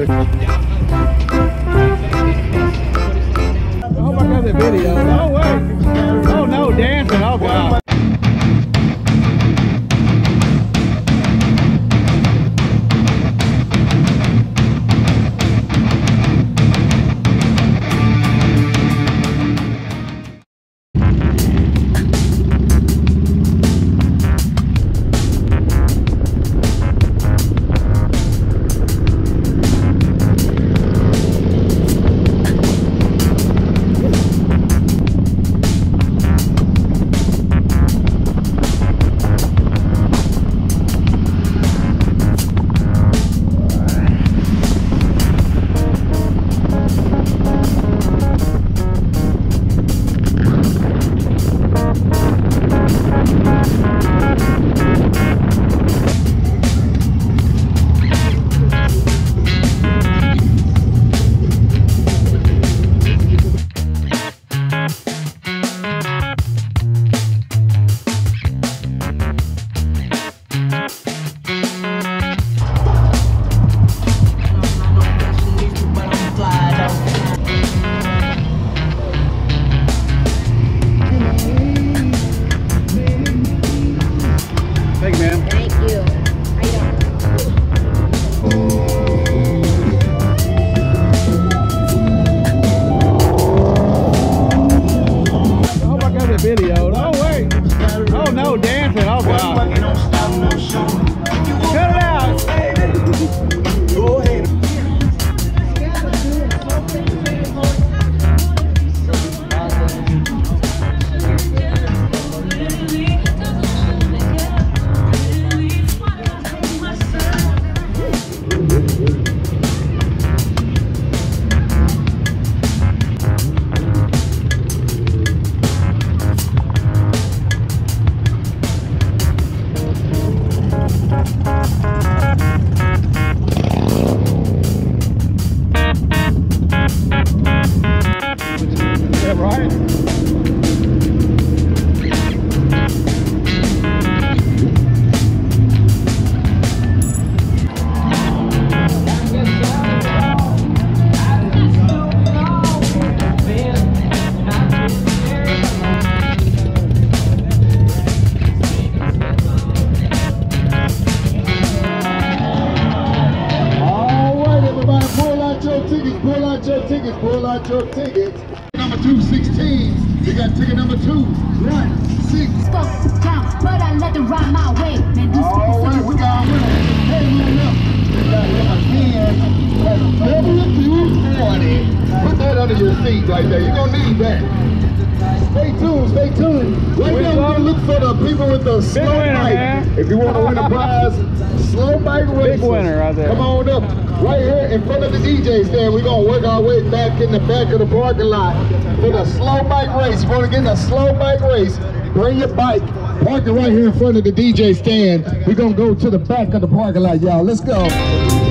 I hope I got the video. Oh, wait. Oh, God. Pull out your tickets, pull out your tickets. Number 216, you got ticket number two, one, six. go down, but I let them ride my way. Man, these All right, we got a winner. Hey, man, up. We got number 10, that's W240. Put that under your seat right there. You're going to need that. Stay tuned, stay tuned. Right now, we're going to look for the people with the slow winner, bike. man. If you want to win a prize, slow bike races. winner right there. Come on up. Right here in front of the DJ stand, we're going to work our way back in the back of the parking lot for the slow bike race. If you want to get in a slow bike race, bring your bike. Park it right here in front of the DJ stand. We're going to go to the back of the parking lot, y'all. Let's go.